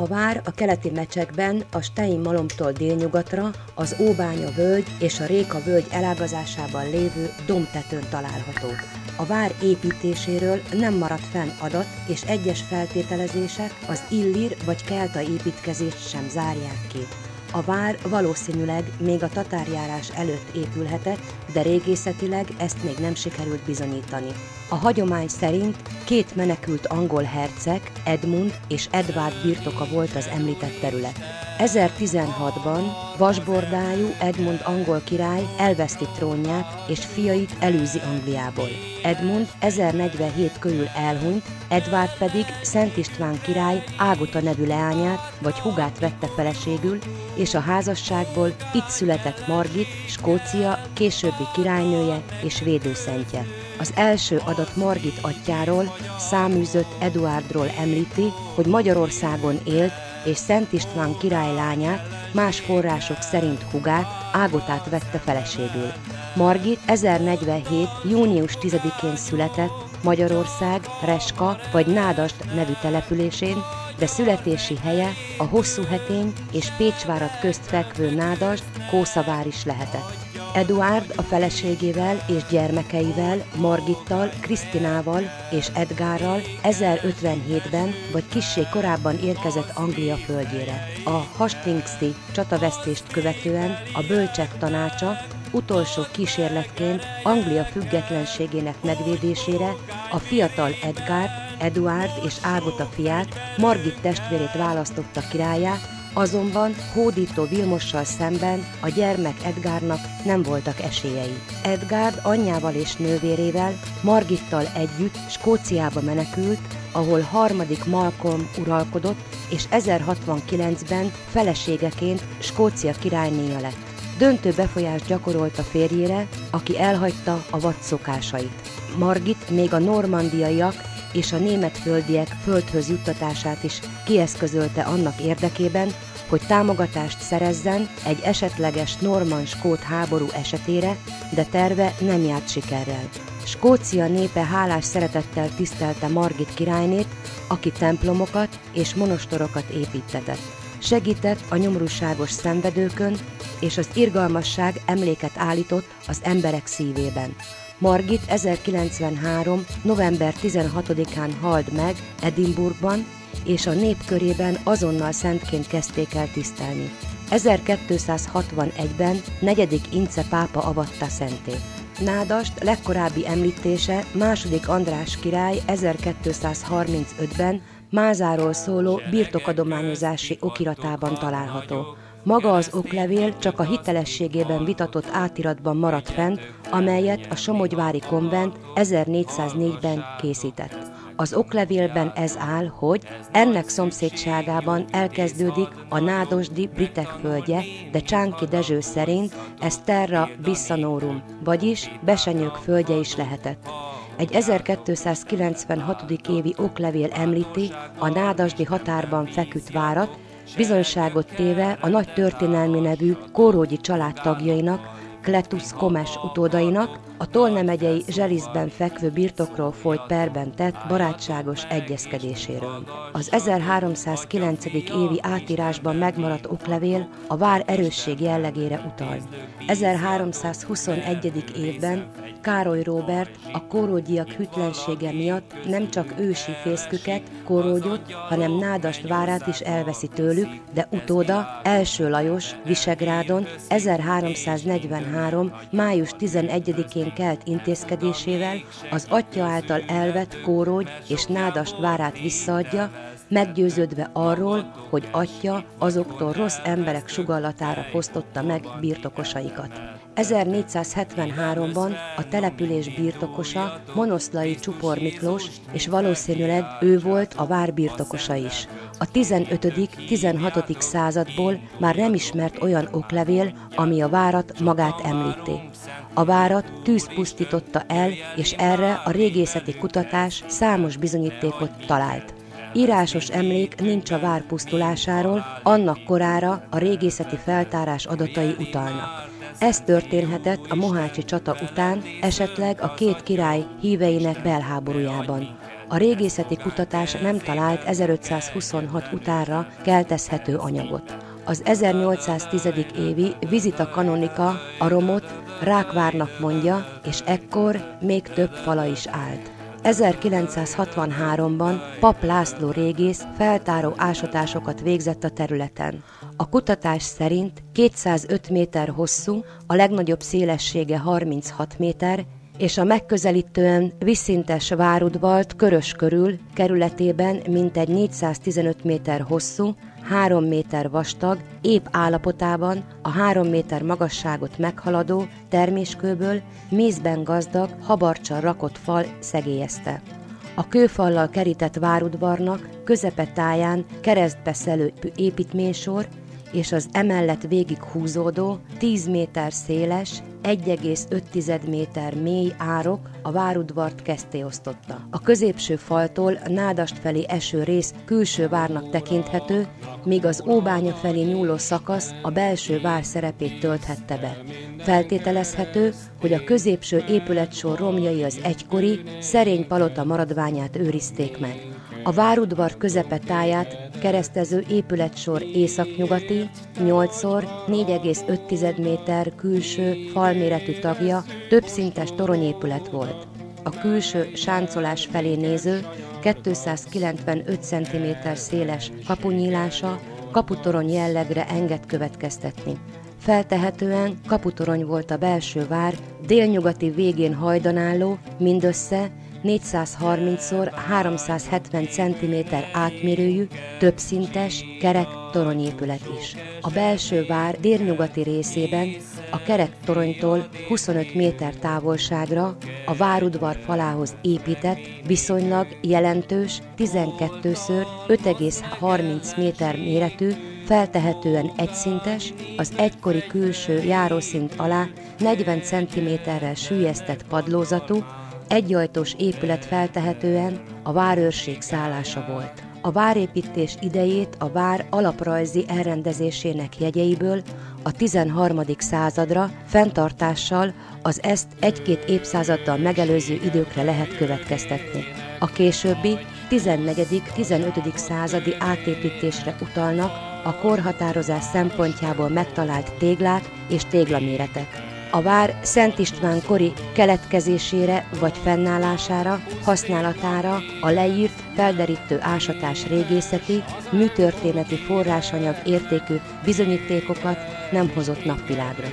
A vár a keleti mecsekben a Stein malomtól délnyugatra az Óbánya völgy és a Réka völgy elágazásában lévő domtetőn található. A vár építéséről nem maradt fenn adat, és egyes feltételezések az illír vagy kelta építkezést sem zárják ki. A vár valószínűleg még a tatárjárás előtt épülhetett, de régészetileg ezt még nem sikerült bizonyítani. A hagyomány szerint két menekült angol herceg, Edmund és Edward birtoka volt az említett terület. 1016-ban vasbordájú Edmund angol király elveszti trónját és fiait elűzi Angliából. Edmund 1047 körül elhunyt, Edward pedig Szent István király Ágota nevű leányát vagy hugát vette feleségül, és a házasságból itt született Margit, Skócia későbbi királynője és védőszentje. Az első adat Margit atyáról, száműzött Eduardról említi, hogy Magyarországon élt és Szent István király lányát, más források szerint hugát, Ágotát vette feleségül. Margit 1047. június 10-én született Magyarország, Reska vagy Nádast nevű településén, de születési helye a hosszú hetény és Pécsvárat közt fekvő Nádast, Kószavár is lehetett. Eduard a feleségével és gyermekeivel, Margittal, Krisztinával és Edgárral 1057-ben vagy kissé korábban érkezett Anglia földjére. A Hastingsi csatavesztést követően a bölcsek tanácsa utolsó kísérletként Anglia függetlenségének megvédésére a fiatal Edgár, Eduard és Ágota fiát, Margit testvérét választotta királyá, Azonban hódító Vilmossal szemben a gyermek Edgárnak nem voltak esélyei. Edgárd anyjával és nővérével, Margittal együtt Skóciába menekült, ahol harmadik Malcolm uralkodott, és 1069-ben feleségeként Skócia királynéja lett. Döntő befolyást gyakorolt a férjére, aki elhagyta a vad szokásait. Margit még a normandiaiak és a német földiek földhöz juttatását is kieszközölte annak érdekében, hogy támogatást szerezzen egy esetleges norman-skót háború esetére, de terve nem járt sikerrel. Skócia népe hálás szeretettel tisztelte Margit királynét, aki templomokat és monostorokat építetett. Segített a nyomorúságos szenvedőkön, és az irgalmasság emléket állított az emberek szívében. Margit 1093. november 16-án halt meg Edinburghban, és a nép körében azonnal szentként kezdték el tisztelni. 1261-ben negyedik Ince pápa avatta szenté. Nádast legkorábbi említése második András király 1235-ben Mázáról szóló birtokadományozási okiratában található. Maga az oklevél csak a hitelességében vitatott átiratban maradt fent, amelyet a Somogyvári konvent 1404-ben készített. Az oklevélben ez áll, hogy ennek szomszédságában elkezdődik a nádosdi britek földje, de Csánki Dezső szerint ez Terra Bissanorum, vagyis besenyők földje is lehetett. Egy 1296. évi oklevél említi a nádasdi határban feküdt várat, bizonyságot téve a nagy történelmi nevű Kórógyi család tagjainak, Kletus Komes utódainak, a Tolne megyei Zselizben fekvő birtokról folyt perben tett barátságos egyezkedéséről. Az 1309. évi átírásban megmaradt oklevél a vár erősség jellegére utal. 1321. évben Károly Róbert a kórógyiak hűtlensége miatt nem csak ősi fészküket, kórógyot, hanem Nádast várát is elveszi tőlük, de utóda első Lajos Visegrádon 1343. május 11-én kelt intézkedésével az atya által elvett kórógy és Nádast várát visszaadja, meggyőződve arról, hogy atya azoktól rossz emberek sugallatára fosztotta meg birtokosaikat. 1473-ban a település birtokosa Monoszlai Csupor Miklós, és valószínűleg ő volt a vár birtokosa is. A 15.-16. századból már nem ismert olyan oklevél, ami a várat magát említi. A várat tűz pusztította el, és erre a régészeti kutatás számos bizonyítékot talált. Írásos emlék nincs a vár pusztulásáról, annak korára a régészeti feltárás adatai utalnak. Ez történhetett a Mohácsi csata után, esetleg a két király híveinek belháborújában. A régészeti kutatás nem talált 1526 utánra keltezhető anyagot. Az 1810. évi Vizita Kanonika a romot Rákvárnak mondja, és ekkor még több fala is állt. 1963-ban Pap László régész feltáró ásatásokat végzett a területen. A kutatás szerint 205 méter hosszú, a legnagyobb szélessége 36 méter, és a megközelítően viszintes várudvalt körös körül kerületében mintegy 415 méter hosszú, 3 méter vastag, épp állapotában a 3 méter magasságot meghaladó terméskőből mézben gazdag, habarcsa rakott fal szegélyezte. A kőfallal kerített várudvarnak közepetáján keresztbe szelő építménysor és az emellett végig húzódó, 10 méter széles, 1,5 méter mély árok a várudvart kezdté osztotta. A középső faltól nádast felé eső rész külső várnak tekinthető, míg az óbánya felé nyúló szakasz a belső vár szerepét tölthette be. Feltételezhető, hogy a középső épületsor romjai az egykori, szerény palota maradványát őrizték meg. A várudvar közepetáját keresztező épületsor északnyugati, 8-szor 4,5 méter külső falméretű tagja többszintes toronyépület volt. A külső sáncolás felé néző 295 cm széles kapunyílása kaputorony jellegre enged következtetni. Feltehetően kaputorony volt a belső vár délnyugati végén hajdanáló, mindössze 430x 370 cm átmérőjű, többszintes, kerek toronyépület is. A belső vár délnyugati részében a kerek toronytól 25 méter távolságra a várudvar falához épített, viszonylag jelentős 12-ször 5,30 méter méretű, feltehetően egyszintes, az egykori külső járószint alá 40 cm-rel padlózatú, egyajtós épület feltehetően a várőrség szállása volt. A várépítés idejét a vár alaprajzi elrendezésének jegyeiből a 13. századra fenntartással az ezt egy-két évszázaddal megelőző időkre lehet következtetni. A későbbi 14.-15. századi átépítésre utalnak a korhatározás szempontjából megtalált téglák és téglaméretek. A vár Szent István kori keletkezésére vagy fennállására, használatára a leírt, felderítő ásatás régészeti, műtörténeti forrásanyag értékű bizonyítékokat nem hozott napvilágra.